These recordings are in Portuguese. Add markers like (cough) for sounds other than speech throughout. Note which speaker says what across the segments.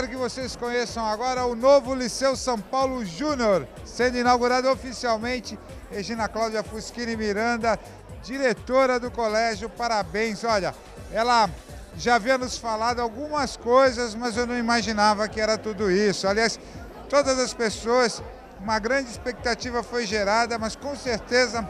Speaker 1: quero que vocês conheçam agora o novo Liceu São Paulo Júnior, sendo inaugurado oficialmente. Regina Cláudia Fuschini Miranda, diretora do colégio, parabéns. Olha, ela já havia nos falado algumas coisas, mas eu não imaginava que era tudo isso. Aliás, todas as pessoas, uma grande expectativa foi gerada, mas com certeza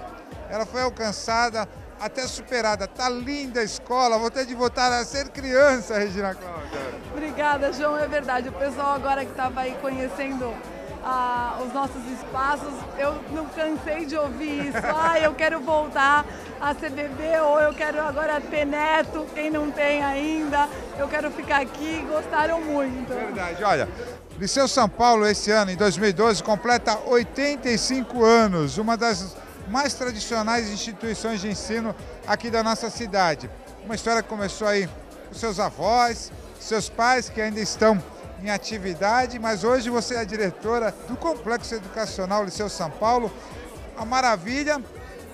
Speaker 1: ela foi alcançada, até superada. Tá linda a escola, vou ter de voltar a ser criança, Regina Cláudia.
Speaker 2: Obrigada, João, é verdade. O pessoal agora que estava aí conhecendo ah, os nossos espaços, eu não cansei de ouvir isso. (laughs) Ah, eu quero voltar a ser bebê ou eu quero agora ter neto, quem não tem ainda, eu quero ficar aqui, gostaram muito.
Speaker 1: Verdade, olha, Liceu São Paulo esse ano, em 2012, completa 85 anos, uma das mais tradicionais instituições de ensino aqui da nossa cidade. Uma história que começou aí com seus avós, seus pais que ainda estão em atividade, mas hoje você é diretora do Complexo Educacional Liceu São Paulo. A maravilha.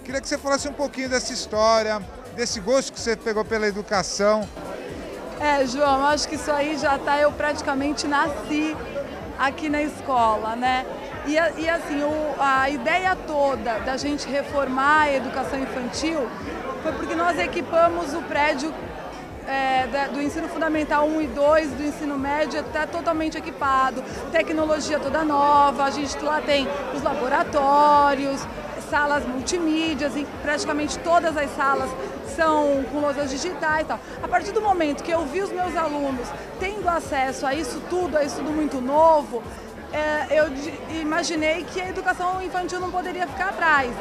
Speaker 1: Queria que você falasse um pouquinho dessa história, desse gosto que você pegou pela educação.
Speaker 2: É, João, acho que isso aí já está. Eu praticamente nasci aqui na escola, né? E, e assim, o, a ideia toda da gente reformar a educação infantil foi porque nós equipamos o prédio é, do ensino fundamental 1 e 2, do ensino médio, está totalmente equipado, tecnologia toda nova, a gente lá tem os laboratórios, salas multimídias, e praticamente todas as salas são com lousas digitais e tal. A partir do momento que eu vi os meus alunos tendo acesso a isso tudo, a isso tudo muito novo, é, eu imaginei que a educação infantil não poderia ficar atrás.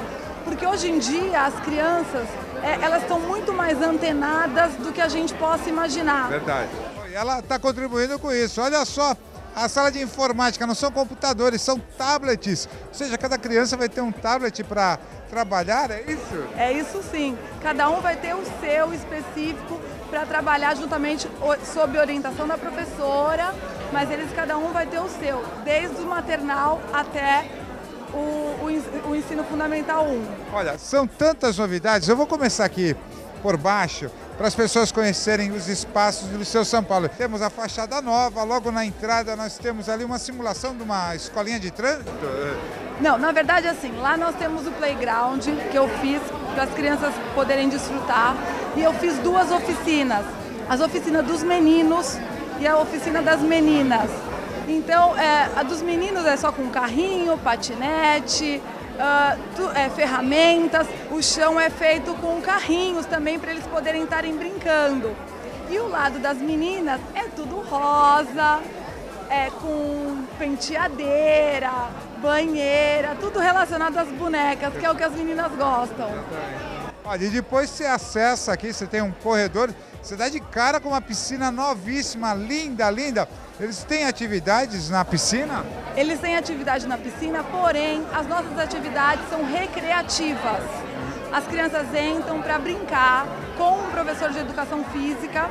Speaker 2: Porque hoje em dia as crianças, é, elas estão muito mais antenadas do que a gente possa imaginar.
Speaker 1: Verdade. Ela está contribuindo com isso. Olha só, a sala de informática não são computadores, são tablets. Ou seja, cada criança vai ter um tablet para trabalhar, é isso?
Speaker 2: É isso sim. Cada um vai ter o seu específico para trabalhar juntamente sob orientação da professora, mas eles cada um vai ter o seu, desde o maternal até o, o, ensino fundamental 1.
Speaker 1: Olha, são tantas novidades. Eu vou começar aqui por baixo para as pessoas conhecerem os espaços do Liceu São Paulo. Temos a fachada nova, logo na entrada nós temos ali uma simulação de uma escolinha de trânsito.
Speaker 2: Não, na verdade assim, lá nós temos o playground que eu fiz para as crianças poderem desfrutar e eu fiz duas oficinas, as oficinas dos meninos e a oficina das meninas. Então, é, a dos meninos é só com carrinho, patinete, uh, tu, é, ferramentas, o chão é feito com carrinhos também para eles poderem estarem brincando. E o lado das meninas é tudo rosa, é com penteadeira, banheira, tudo relacionado às bonecas, que é o que as meninas gostam.
Speaker 1: Olha, e depois você acessa aqui, você tem um corredor, você dá de cara com uma piscina novíssima, linda, linda. Eles têm atividades na piscina?
Speaker 2: Eles têm atividade na piscina, porém as nossas atividades são recreativas. As crianças entram para brincar com um professor de educação física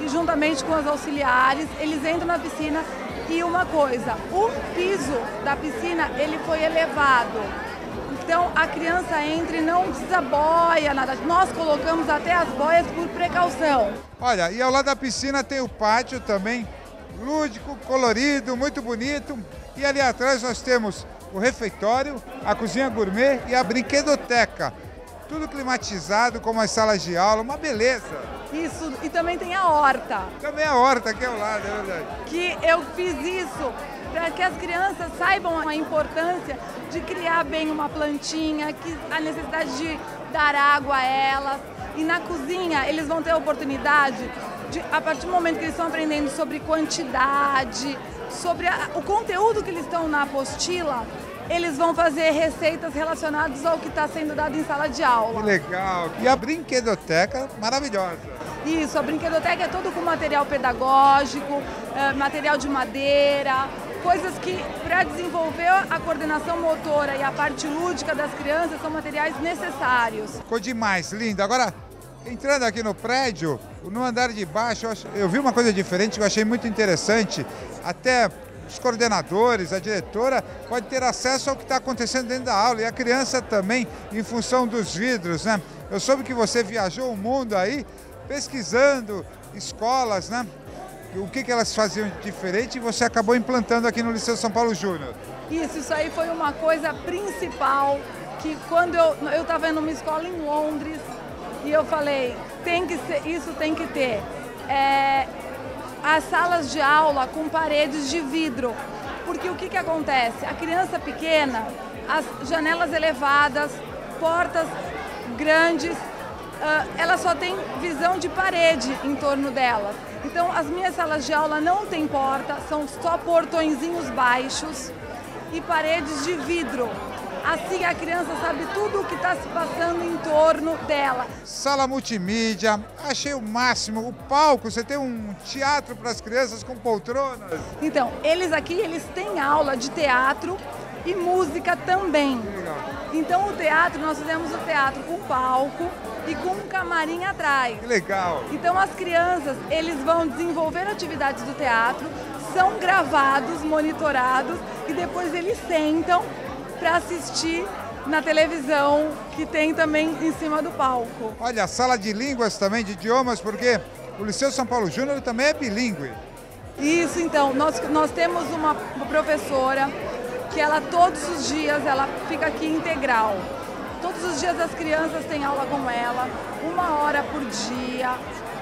Speaker 2: e juntamente com os auxiliares, eles entram na piscina e uma coisa, o piso da piscina ele foi elevado então a criança entra e não desaboia nada. Nós colocamos até as boias por precaução.
Speaker 1: Olha, e ao lado da piscina tem o pátio também, lúdico, colorido, muito bonito. E ali atrás nós temos o refeitório, a cozinha gourmet e a brinquedoteca. Tudo climatizado, como as salas de aula, uma beleza.
Speaker 2: Isso, e também tem a horta.
Speaker 1: Também a horta aqui ao lado, é verdade.
Speaker 2: Que eu fiz isso para que as crianças saibam a importância de criar bem uma plantinha, que a necessidade de dar água a elas. E na cozinha eles vão ter a oportunidade de, a partir do momento que eles estão aprendendo sobre quantidade, sobre a, o conteúdo que eles estão na apostila, eles vão fazer receitas relacionadas ao que está sendo dado em sala de aula.
Speaker 1: Que legal! E a brinquedoteca maravilhosa.
Speaker 2: Isso, a brinquedoteca é todo com material pedagógico, é, material de madeira, coisas que, para desenvolver a coordenação motora e a parte lúdica das crianças, são materiais necessários.
Speaker 1: Ficou demais, lindo. Agora, entrando aqui no prédio, no andar de baixo, eu vi uma coisa diferente que eu achei muito interessante. Até os coordenadores, a diretora, pode ter acesso ao que está acontecendo dentro da aula e a criança também, em função dos vidros, né? Eu soube que você viajou o mundo aí pesquisando escolas, né? O que, que elas faziam de diferente e você acabou implantando aqui no Liceu São Paulo Júnior.
Speaker 2: Isso, isso aí foi uma coisa principal que quando eu estava numa escola em Londres e eu falei tem que ser, isso tem que ter é, as salas de aula com paredes de vidro, porque o que que acontece? A criança pequena, as janelas elevadas, portas grandes, ela só tem visão de parede em torno delas. Então as minhas salas de aula não tem porta, são só portõezinhos baixos e paredes de vidro. Assim a criança sabe tudo o que está se passando em torno dela.
Speaker 1: Sala multimídia, achei o máximo. O palco, você tem um teatro para as crianças com poltronas.
Speaker 2: Então, eles aqui, eles têm aula de teatro e música também. Então o teatro, nós fizemos o teatro com palco e com um camarim atrás.
Speaker 1: Que legal!
Speaker 2: Então as crianças, eles vão desenvolver atividades do teatro, são gravados, monitorados e depois eles sentam para assistir na televisão que tem também em cima do palco.
Speaker 1: Olha, sala de línguas também, de idiomas, porque o Liceu São Paulo Júnior também é bilíngue.
Speaker 2: Isso, então, nós, nós temos uma professora que ela todos os dias ela fica aqui integral. Todos os dias as crianças têm aula com ela, uma hora por dia.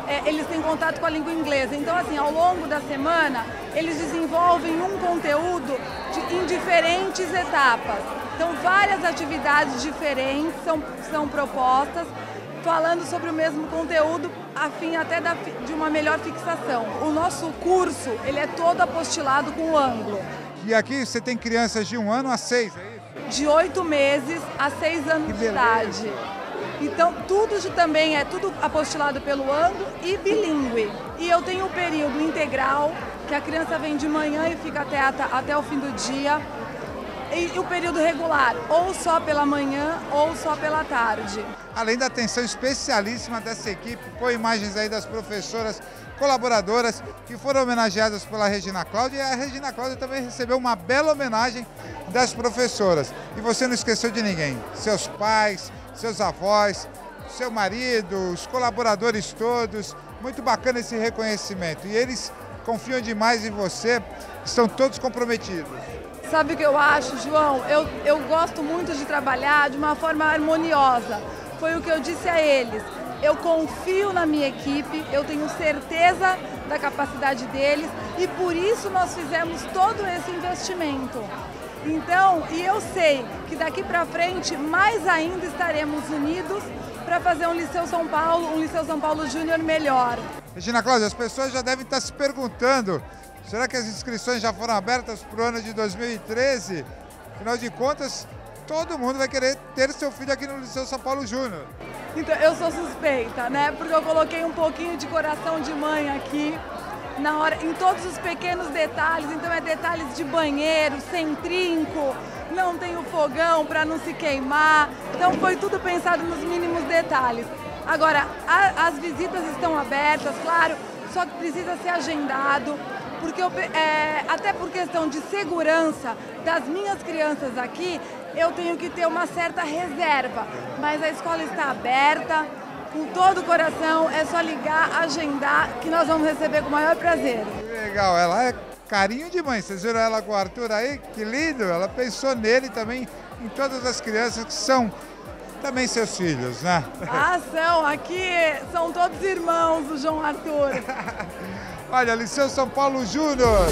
Speaker 2: É, eles têm contato com a língua inglesa. Então, assim, ao longo da semana, eles desenvolvem um conteúdo de, em diferentes etapas. Então, várias atividades diferentes são, são propostas, falando sobre o mesmo conteúdo, a fim até da, de uma melhor fixação. O nosso curso, ele é todo apostilado com o ângulo.
Speaker 1: E aqui você tem crianças de um ano a seis, é?
Speaker 2: De oito meses a seis anos de idade. Então, tudo de, também é tudo apostilado pelo ângulo e bilíngue. E eu tenho o período integral, que a criança vem de manhã e fica até, até o fim do dia. E, o período regular, ou só pela manhã ou só pela tarde.
Speaker 1: Além da atenção especialíssima dessa equipe, com imagens aí das professoras colaboradoras que foram homenageadas pela Regina Cláudia e a Regina Cláudia também recebeu uma bela homenagem das professoras. E você não esqueceu de ninguém, seus pais, seus avós, seu marido, os colaboradores todos. Muito bacana esse reconhecimento. E eles confiam demais em você, estão todos comprometidos.
Speaker 2: Sabe o que eu acho, João? Eu, eu gosto muito de trabalhar de uma forma harmoniosa. Foi o que eu disse a eles eu confio na minha equipe, eu tenho certeza da capacidade deles e por isso nós fizemos todo esse investimento. Então, e eu sei que daqui para frente mais ainda estaremos unidos para fazer um Liceu São Paulo, um Liceu São Paulo Júnior melhor.
Speaker 1: Regina Cláudia, as pessoas já devem estar se perguntando, será que as inscrições já foram abertas para o ano de 2013? Afinal de contas, todo mundo vai querer ter seu filho aqui no Liceu São Paulo Júnior.
Speaker 2: Então, eu sou suspeita, né? Porque eu coloquei um pouquinho de coração de mãe aqui, na hora, em todos os pequenos detalhes. Então, é detalhes de banheiro, sem trinco, não tem o fogão para não se queimar. Então, foi tudo pensado nos mínimos detalhes. Agora, a, as visitas estão abertas, claro, só que precisa ser agendado porque eu, é, até por questão de segurança das minhas crianças aqui, eu tenho que ter uma certa reserva. Mas a escola está aberta, com todo o coração, é só ligar, agendar, que nós vamos receber com o maior prazer.
Speaker 1: Legal, ela é carinho de mãe. Vocês viram ela com o Arthur aí? Que lindo! Ela pensou nele também, em todas as crianças que são também seus filhos, né?
Speaker 2: Ah, são. Aqui são todos irmãos do João Arthur. (laughs)
Speaker 1: Olha, Liceu São Paulo Júnior.